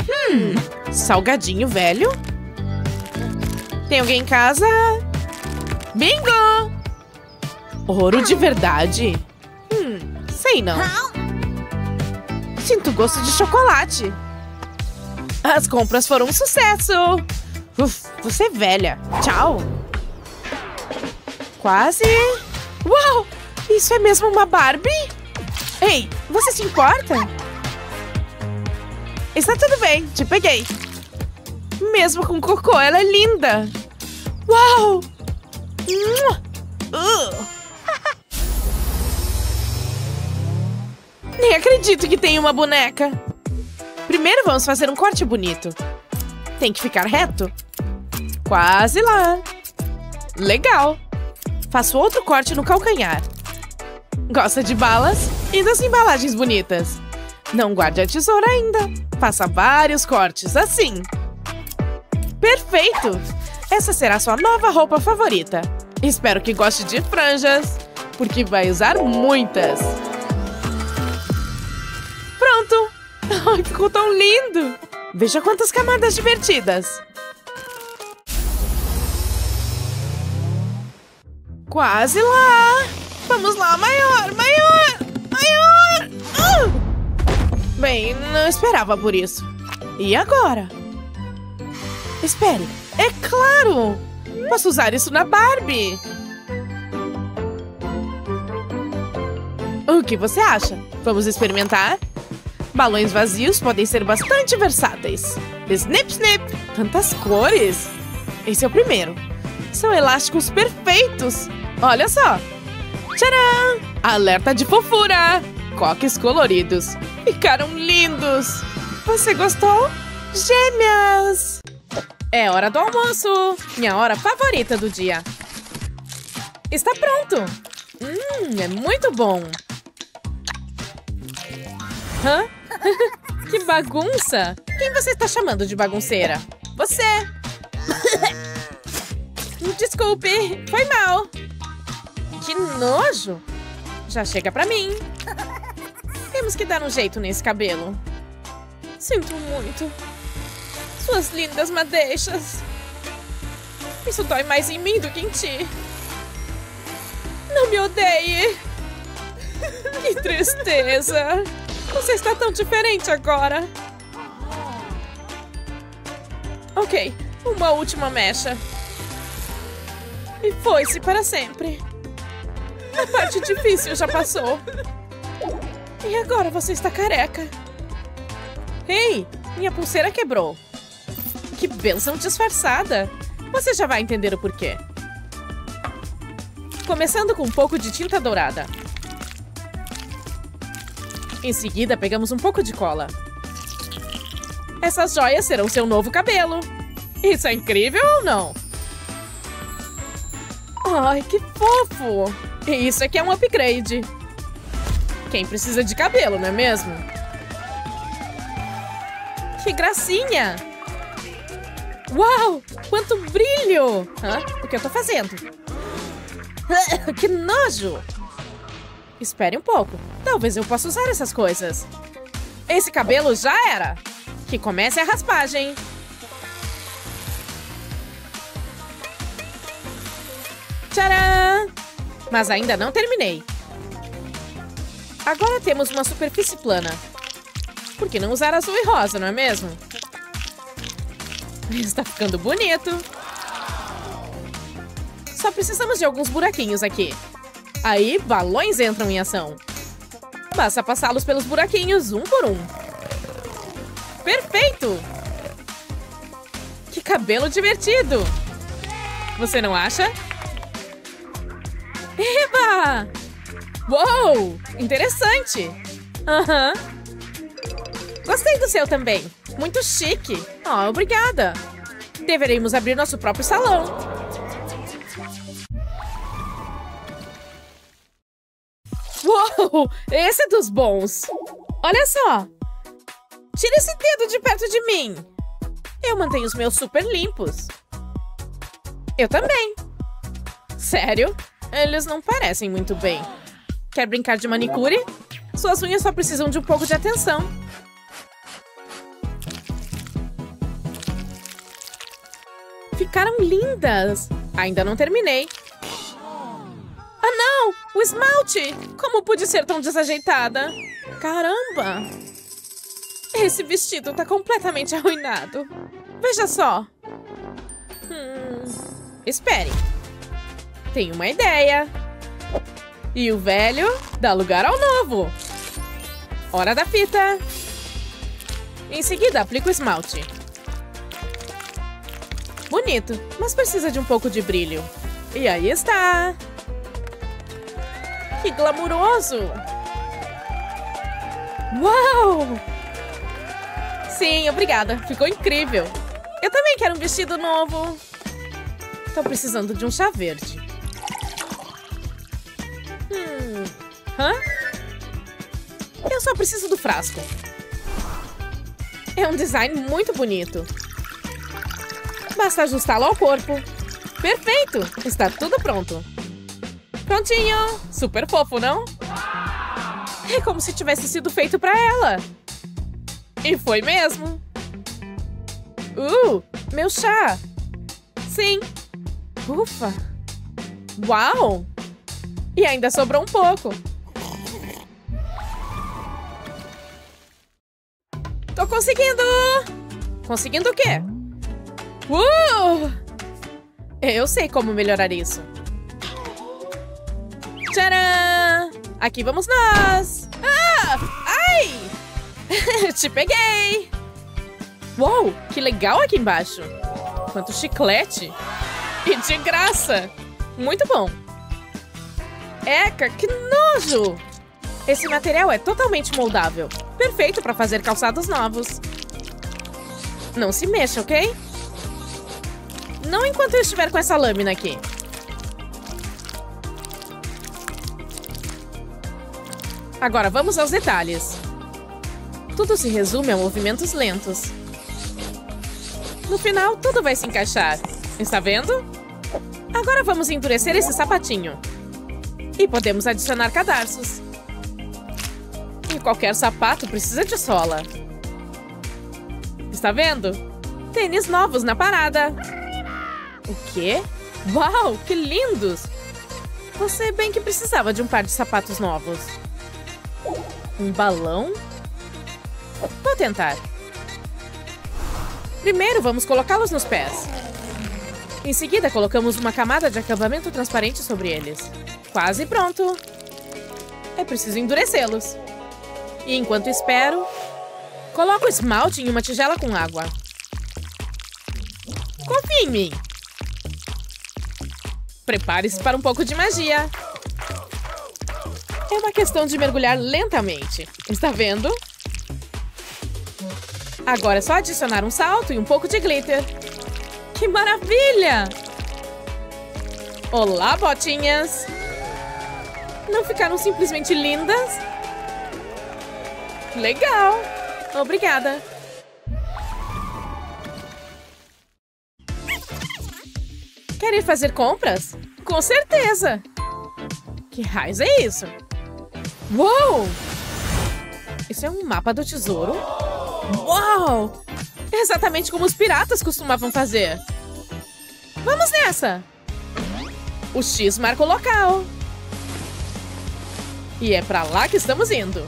[SPEAKER 1] Hum, salgadinho velho? Tem alguém em casa? Bingo! Ouro de verdade? Hum, sei não. Sinto gosto de chocolate. As compras foram um sucesso! Uf, você é velha. Tchau! Quase! Uau! Isso é mesmo uma Barbie? Ei, você se importa? Está tudo bem, te peguei. Mesmo com cocô, ela é linda. Uau! Uh. Nem acredito que tem uma boneca. Primeiro vamos fazer um corte bonito. Tem que ficar reto. Quase lá. Legal. Faço outro corte no calcanhar. Gosta de balas e das embalagens bonitas. Não guarde a tesoura ainda. Faça vários cortes, assim. Perfeito! Essa será sua nova roupa favorita. Espero que goste de franjas, porque vai usar muitas. Pronto! Ai, ficou tão lindo! Veja quantas camadas divertidas. Quase lá! Vamos lá, maior, maior, Bem, não esperava por isso. E agora? Espere, é claro! Posso usar isso na Barbie! O que você acha? Vamos experimentar? Balões vazios podem ser bastante versáteis. Snip, snip! Tantas cores! Esse é o primeiro. São elásticos perfeitos! Olha só! Tcharam! Alerta de fofura! Coques coloridos. Ficaram lindos! Você gostou? Gêmeas! É hora do almoço! Minha hora favorita do dia. Está pronto! Hum, é muito bom! Hã? que bagunça! Quem você está chamando de bagunceira? Você! Desculpe, foi mal. Que nojo! Já chega pra mim. Temos que dar um jeito nesse cabelo. Sinto muito. Suas lindas madeixas. Isso dói mais em mim do que em ti. Não me odeie. Que tristeza. Você está tão diferente agora. Ok, uma última mecha. E foi-se para sempre. A parte difícil já passou. E agora você está careca. Ei, minha pulseira quebrou. Que benção disfarçada. Você já vai entender o porquê. Começando com um pouco de tinta dourada. Em seguida, pegamos um pouco de cola. Essas joias serão seu novo cabelo. Isso é incrível ou não? Ai, que fofo! Isso aqui é um upgrade. Quem precisa de cabelo, não é mesmo? Que gracinha! Uau! Quanto brilho! Hã? O que eu tô fazendo? que nojo! Espere um pouco. Talvez eu possa usar essas coisas. Esse cabelo já era! Que comece a raspagem. Tcharam! Mas ainda não terminei. Agora temos uma superfície plana. Por que não usar azul e rosa, não é mesmo? Está ficando bonito. Só precisamos de alguns buraquinhos aqui. Aí, balões entram em ação. Basta passá-los pelos buraquinhos, um por um. Perfeito! Que cabelo divertido! Você não acha? Eba! Uou! Interessante! Aham. Uhum. Gostei do seu também. Muito chique. Oh, obrigada. Deveríamos abrir nosso próprio salão. Uou! Esse é dos bons. Olha só. Tira esse dedo de perto de mim. Eu mantenho os meus super limpos. Eu também. Sério? Eles não parecem muito bem. Quer brincar de manicure? Suas unhas só precisam de um pouco de atenção. Ficaram lindas! Ainda não terminei. Ah, não! O esmalte! Como pude ser tão desajeitada? Caramba! Esse vestido tá completamente arruinado. Veja só. Hum, espere. Tenho uma ideia. E o velho dá lugar ao novo. Hora da fita. Em seguida, aplico o esmalte. Bonito, mas precisa de um pouco de brilho. E aí está! Que glamuroso! Uau! Sim, obrigada. Ficou incrível. Eu também quero um vestido novo. Tô precisando de um chá verde. Hã? Eu só preciso do frasco. É um design muito bonito. Basta ajustá-lo ao corpo. Perfeito! Está tudo pronto. Prontinho! Super fofo, não? É como se tivesse sido feito para ela. E foi mesmo. Uh, meu chá. Sim. Ufa. Uau! E ainda sobrou um pouco. Tô conseguindo! Conseguindo o quê? Uh! Eu sei como melhorar isso. Tcharam! Aqui vamos nós! Ah! Ai! Te peguei! Uou! Que legal aqui embaixo! Quanto chiclete! E de graça! Muito bom! Eca, que nojo! Esse material é totalmente moldável. Perfeito para fazer calçados novos. Não se mexa, ok? Não enquanto eu estiver com essa lâmina aqui. Agora vamos aos detalhes. Tudo se resume a movimentos lentos. No final, tudo vai se encaixar. Está vendo? Agora vamos endurecer esse sapatinho. E podemos adicionar cadarços. Qualquer sapato precisa de sola. Está vendo? Tênis novos na parada. O quê? Uau, que lindos! Você bem que precisava de um par de sapatos novos. Um balão? Vou tentar. Primeiro, vamos colocá-los nos pés. Em seguida, colocamos uma camada de acabamento transparente sobre eles. Quase pronto. É preciso endurecê-los. E enquanto espero, coloco o esmalte em uma tigela com água. Confie em mim. Prepare-se para um pouco de magia. É uma questão de mergulhar lentamente. Está vendo? Agora é só adicionar um salto e um pouco de glitter. Que maravilha! Olá, botinhas! Não ficaram simplesmente lindas? Legal! Obrigada! Quer ir fazer compras? Com certeza! Que raios é isso? Uou! Isso é um mapa do tesouro? Uau! É exatamente como os piratas costumavam fazer. Vamos nessa! O X marca o local. E é pra lá que estamos indo.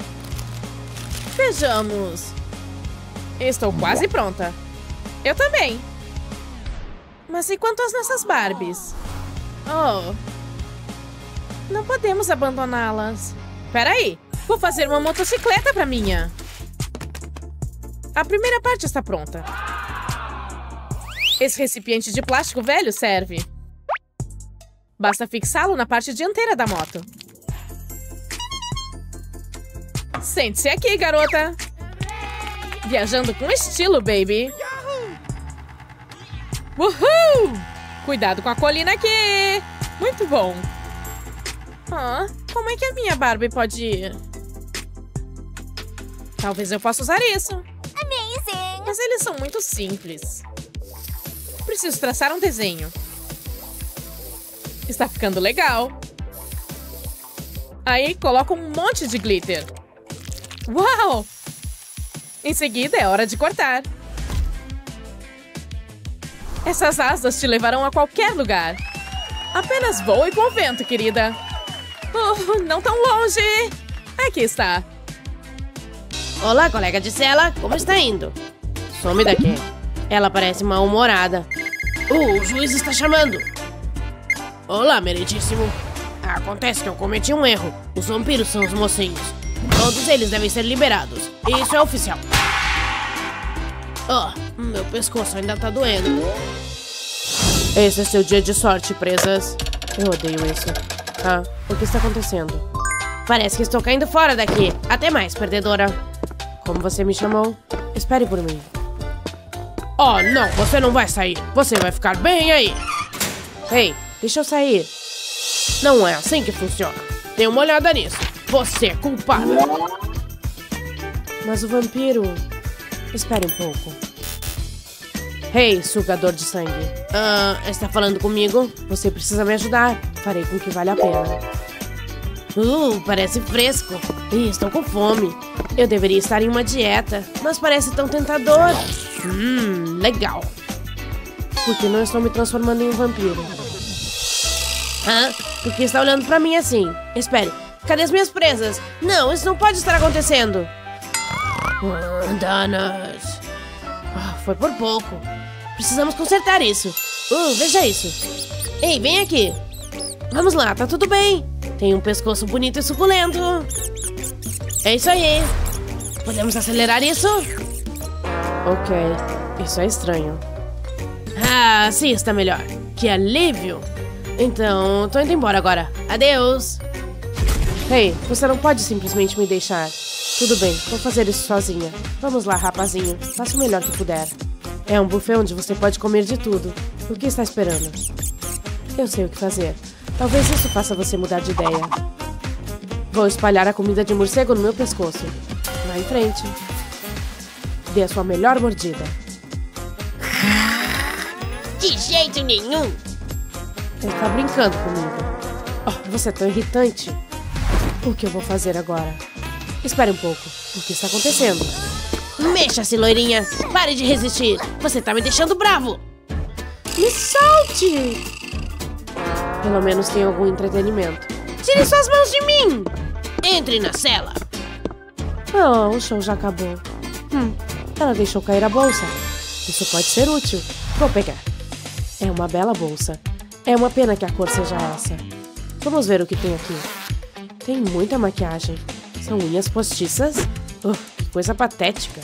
[SPEAKER 1] Vejamos. Estou quase pronta. Eu também. Mas e quanto às nossas Barbies? Oh. Não podemos abandoná-las. Peraí. Vou fazer uma motocicleta pra minha. A primeira parte está pronta. Esse recipiente de plástico velho serve. Basta fixá-lo na parte dianteira da moto. Sente-se aqui, garota. Viajando com estilo, baby. Uhul! Cuidado com a colina aqui. Muito bom. Ah, como é que a minha Barbie pode ir? Talvez eu possa usar isso.
[SPEAKER 4] Amazing!
[SPEAKER 1] Mas eles são muito simples. Preciso traçar um desenho. Está ficando legal. Aí, coloco um monte de glitter. Uau! Em seguida, é hora de cortar. Essas asas te levarão a qualquer lugar. Apenas voe com o vento, querida. Oh, não tão longe. Aqui está.
[SPEAKER 5] Olá, colega de cela, como está indo? Some daqui. Ela parece mal-humorada. Uh, o juiz está chamando. Olá, meritíssimo. Acontece que eu cometi um erro. Os vampiros são os mocinhos. Todos eles devem ser liberados. Isso é oficial. Oh, meu pescoço ainda tá doendo. Esse é seu dia de sorte, presas. Eu odeio isso. Ah, o que está acontecendo? Parece que estou caindo fora daqui. Até mais, perdedora. Como você me chamou? Espere por mim. Oh, não, você não vai sair. Você vai ficar bem aí.
[SPEAKER 1] Ei, deixa eu sair. Não é assim que funciona. Dê uma olhada nisso. Você é culpada. Mas o vampiro. Espere um pouco. Ei, sugador de sangue. Ah, está falando comigo? Você precisa me ajudar. Farei com que valha a pena. Uh, parece fresco. Ih, estou com fome. Eu deveria estar em uma dieta, mas parece tão tentador. Hum, legal. Porque não estou me transformando em um vampiro. Hã? Por que está olhando pra mim assim? Espere, cadê as minhas presas? Não, isso não pode estar acontecendo. Ah, danas. Ah, foi por pouco. Precisamos consertar isso. Uh, veja isso. Ei, vem aqui. Vamos lá, tá tudo bem. Tem um pescoço bonito e suculento. É isso aí. Podemos acelerar isso? Ok, isso é estranho. Ah, sim, está melhor. Que alívio. Então, tô indo embora agora. Adeus. Ei, hey, você não pode simplesmente me deixar. Tudo bem, vou fazer isso sozinha. Vamos lá, rapazinho. Faça o melhor que puder. É um buffet onde você pode comer de tudo. O que está esperando? Eu sei o que fazer. Talvez isso faça você mudar de ideia. Vou espalhar a comida de morcego no meu pescoço. Vá em frente. Dê a sua melhor mordida.
[SPEAKER 6] De jeito nenhum!
[SPEAKER 1] Você está brincando comigo. Oh, você é tão irritante. O que eu vou fazer agora? Espere um pouco. O que está acontecendo?
[SPEAKER 6] Mexa-se, loirinha. Pare de resistir. Você está me deixando bravo.
[SPEAKER 1] Me solte! Pelo menos tem algum entretenimento.
[SPEAKER 6] Tire suas mãos de mim! Entre na cela.
[SPEAKER 1] Oh, o show já acabou. Hum, ela deixou cair a bolsa. Isso pode ser útil. Vou pegar. É uma bela bolsa. É uma pena que a cor seja essa. Vamos ver o que tem aqui. Tem muita maquiagem. São unhas postiças? Uh, que coisa patética.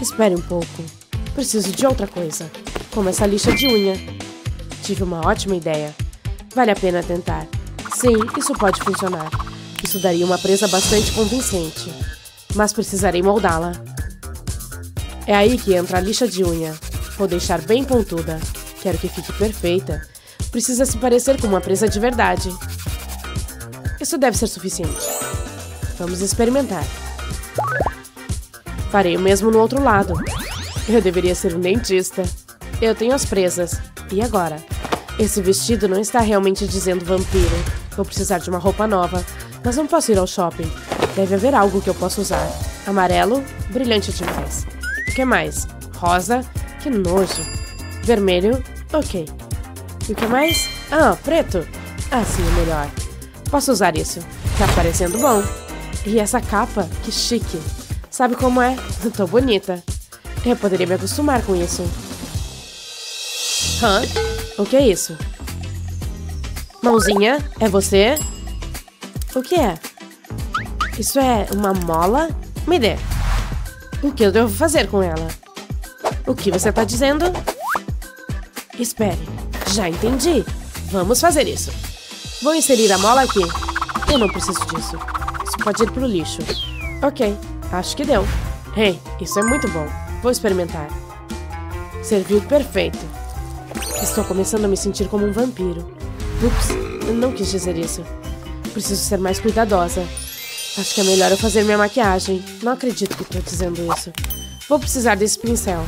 [SPEAKER 1] Espere um pouco. Preciso de outra coisa. Como essa lixa de unha. Tive uma ótima ideia. Vale a pena tentar. Sim, isso pode funcionar. Isso daria uma presa bastante convincente. Mas precisarei moldá-la. É aí que entra a lixa de unha. Vou deixar bem pontuda. Quero que fique perfeita precisa se parecer com uma presa de verdade. Isso deve ser suficiente. Vamos experimentar. Farei o mesmo no outro lado. Eu deveria ser um dentista. Eu tenho as presas. E agora? Esse vestido não está realmente dizendo vampiro. Vou precisar de uma roupa nova. Mas não posso ir ao shopping. Deve haver algo que eu possa usar. Amarelo? Brilhante demais. O que mais? Rosa? Que nojo. Vermelho? Ok. E o que mais? Ah, preto. Assim é melhor. Posso usar isso. Tá parecendo bom. E essa capa? Que chique. Sabe como é? Tô bonita. Eu poderia me acostumar com isso. Hã? O que é isso? Mãozinha? É você? O que é? Isso é uma mola? Me dê. O que eu devo fazer com ela? O que você tá dizendo? Espere. Já entendi. Vamos fazer isso. Vou inserir a mola aqui. Eu não preciso disso. Isso pode ir pro lixo. Ok, acho que deu. Hey, isso é muito bom. Vou experimentar. Serviu perfeito. Estou começando a me sentir como um vampiro. Ups, não quis dizer isso. Preciso ser mais cuidadosa. Acho que é melhor eu fazer minha maquiagem. Não acredito que estou dizendo isso. Vou precisar desse pincel.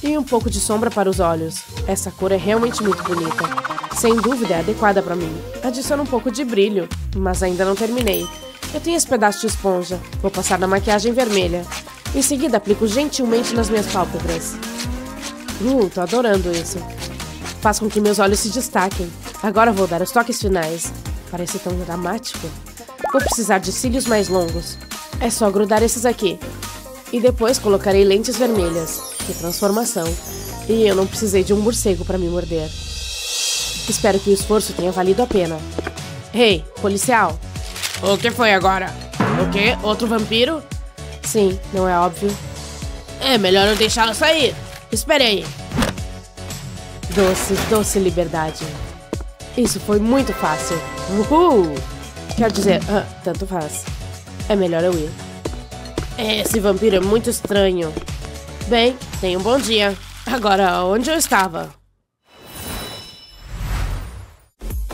[SPEAKER 1] E um pouco de sombra para os olhos. Essa cor é realmente muito bonita. Sem dúvida é adequada para mim. Adiciona um pouco de brilho, mas ainda não terminei. Eu tenho esse pedaço de esponja. Vou passar na maquiagem vermelha. Em seguida, aplico gentilmente nas minhas pálpebras. Uh, tô adorando isso. Faz com que meus olhos se destaquem. Agora vou dar os toques finais. Parece tão dramático. Vou precisar de cílios mais longos. É só grudar esses aqui. E depois colocarei lentes vermelhas. Que transformação. E eu não precisei de um morcego para me morder. Espero que o esforço tenha valido a pena. Ei, policial!
[SPEAKER 7] O que foi agora? O quê? Outro vampiro?
[SPEAKER 1] Sim, não é óbvio.
[SPEAKER 6] É melhor eu deixá-lo sair. Espere aí.
[SPEAKER 1] Doce, doce liberdade. Isso foi muito fácil. Uhul! Quer dizer, ah, tanto faz. É melhor eu ir.
[SPEAKER 6] Esse vampiro é muito estranho. Bem, tenha um bom dia. Agora, onde eu estava?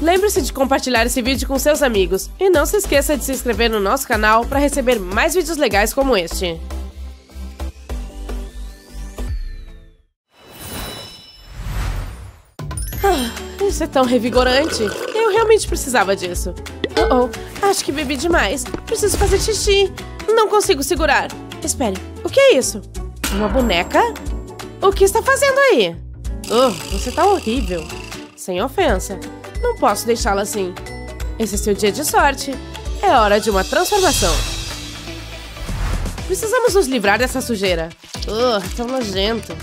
[SPEAKER 1] Lembre-se de compartilhar esse vídeo com seus amigos. E não se esqueça de se inscrever no nosso canal para receber mais vídeos legais como este. Ah, isso é tão revigorante. Eu realmente precisava disso. Oh, oh, acho que bebi demais. Preciso fazer xixi. Não consigo segurar. Espere, o que é isso? Uma boneca? O que está fazendo aí? Oh, você tá horrível. Sem ofensa. Não posso deixá-la assim. Esse é seu dia de sorte. É hora de uma transformação. Precisamos nos livrar dessa sujeira. Oh, tão nojento.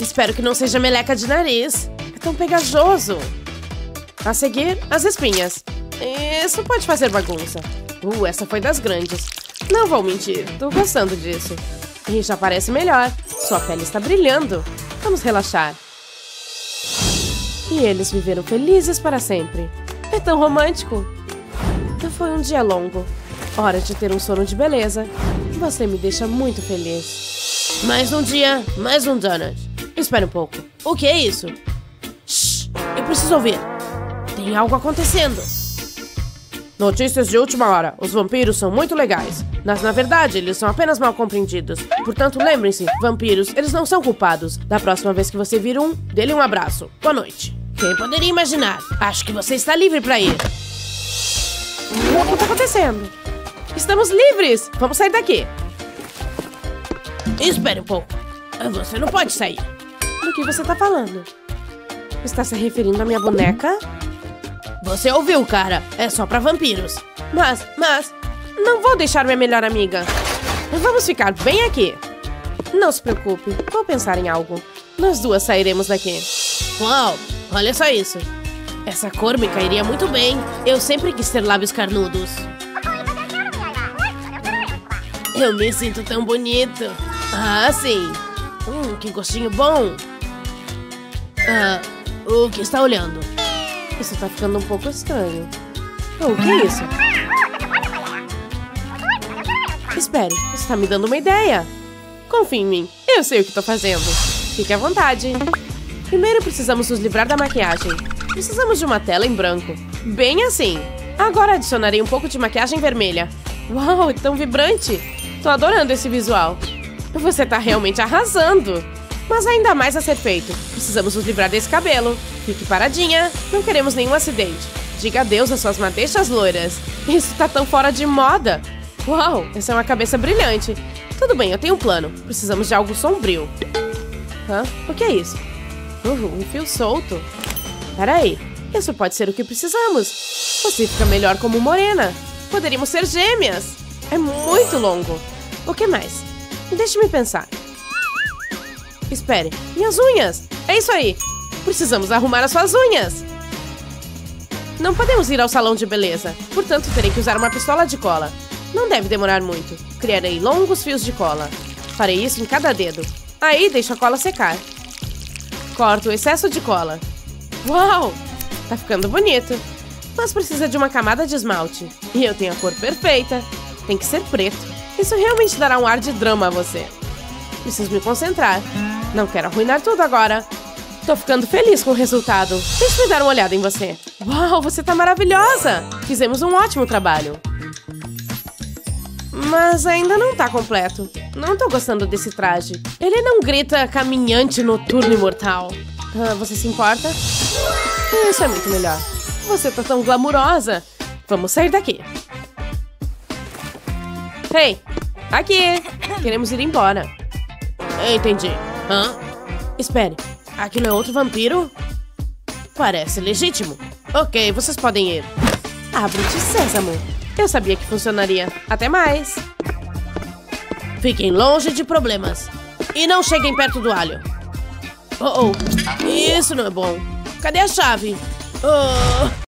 [SPEAKER 1] Espero que não seja meleca de nariz. É tão pegajoso. A seguir, as espinhas. Isso pode fazer bagunça. Uh, essa foi das grandes. Não vou mentir, tô gostando disso. E já parece melhor. Sua pele está brilhando. Vamos relaxar. E eles viveram felizes para sempre. É tão romântico. Foi um dia longo. Hora de ter um sono de beleza. Você me deixa muito feliz.
[SPEAKER 8] Mais um dia, mais um donut. Espera um pouco. O que é isso? Shh, eu preciso ouvir. Tem algo acontecendo.
[SPEAKER 1] Notícias de última hora. Os vampiros são muito legais. Mas, na verdade, eles são apenas mal compreendidos. Portanto, lembrem-se, vampiros, eles não são culpados. Da próxima vez que você vir um, dê-lhe um abraço. Boa noite.
[SPEAKER 8] Quem poderia imaginar? Acho que você está livre para ir.
[SPEAKER 1] O que está acontecendo? Estamos livres! Vamos sair daqui.
[SPEAKER 8] Espere um pouco. Você não pode sair.
[SPEAKER 1] Do que você está falando? Está se referindo à minha boneca?
[SPEAKER 8] Você ouviu, cara. É só para vampiros.
[SPEAKER 1] Mas, mas, não vou deixar minha melhor amiga. Vamos ficar bem aqui. Não se preocupe, vou pensar em algo. Nós duas sairemos daqui.
[SPEAKER 8] Uau, olha só isso. Essa cor me cairia muito bem. Eu sempre quis ter lábios carnudos. Eu me sinto tão bonito. Ah, sim. Hum, que gostinho bom. Ah, o que está olhando?
[SPEAKER 1] Isso tá ficando um pouco estranho. Oh, o que é isso? Espere, você tá me dando uma ideia. Confie em mim, eu sei o que tô fazendo. Fique à vontade. Primeiro precisamos nos livrar da maquiagem. Precisamos de uma tela em branco. Bem assim. Agora adicionarei um pouco de maquiagem vermelha. Uau, é tão vibrante. Tô adorando esse visual. Você tá realmente arrasando. Mas ainda mais a ser feito. Precisamos nos livrar desse cabelo. Fique paradinha. Não queremos nenhum acidente. Diga adeus às suas madeixas loiras. Isso tá tão fora de moda. Uau, essa é uma cabeça brilhante. Tudo bem, eu tenho um plano. Precisamos de algo sombrio. Hã? O que é isso? Uh, um fio solto. Peraí, isso pode ser o que precisamos. Você fica melhor como morena. Poderíamos ser gêmeas. É muito longo. O que mais? Deixe-me pensar. Espere, minhas unhas! É isso aí! Precisamos arrumar as suas unhas! Não podemos ir ao salão de beleza, portanto terei que usar uma pistola de cola. Não deve demorar muito. Criarei longos fios de cola. Farei isso em cada dedo. Aí deixo a cola secar. Corto o excesso de cola. Uau! Tá ficando bonito. Mas precisa de uma camada de esmalte. E eu tenho a cor perfeita. Tem que ser preto. Isso realmente dará um ar de drama a você. Preciso me concentrar. Não quero arruinar tudo agora. Tô ficando feliz com o resultado. Deixa eu dar uma olhada em você. Uau, você tá maravilhosa! Fizemos um ótimo trabalho. Mas ainda não tá completo. Não tô gostando desse traje. Ele não grita caminhante noturno imortal. Ah, você se importa? Isso é muito melhor. Você tá tão glamurosa. Vamos sair daqui. Hey, aqui. Queremos ir embora.
[SPEAKER 8] Entendi. Hã?
[SPEAKER 1] Espere, aquilo é outro vampiro?
[SPEAKER 8] Parece legítimo.
[SPEAKER 1] Ok, vocês podem ir. Abre-te, Sésamo. Eu sabia que funcionaria. Até mais.
[SPEAKER 8] Fiquem longe de problemas. E não cheguem perto do alho. Oh, oh. Isso não é bom. Cadê a chave? Oh.